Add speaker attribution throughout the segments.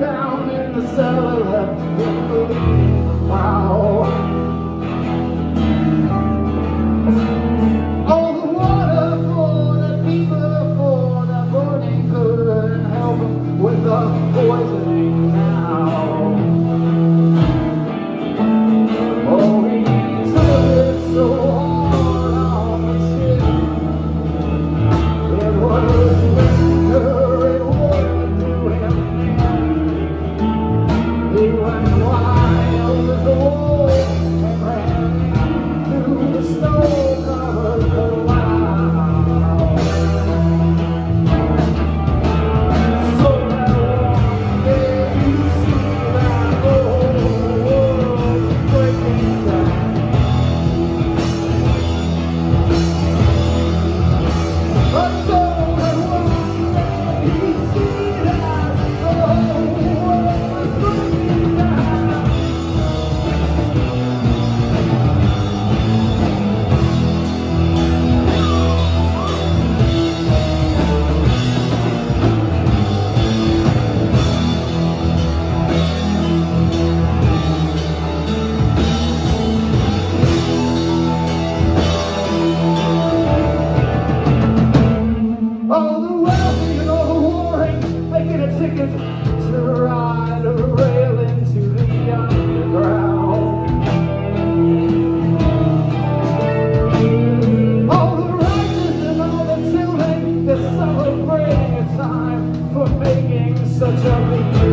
Speaker 1: down in the cellar. for making such a big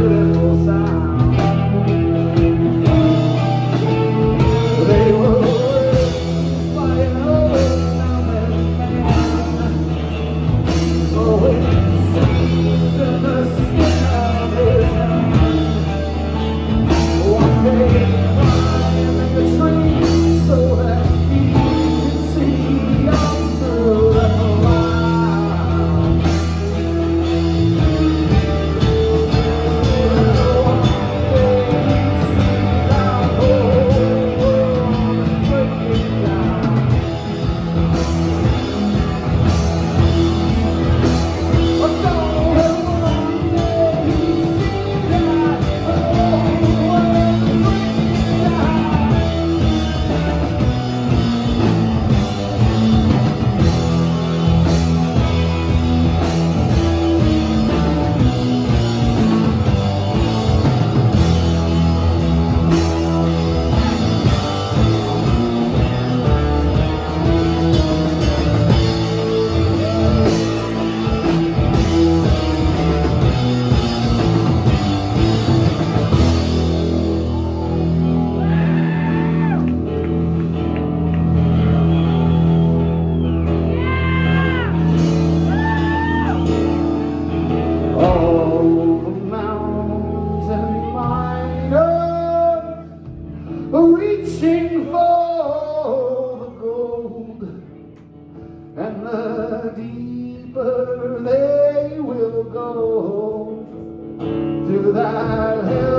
Speaker 1: to that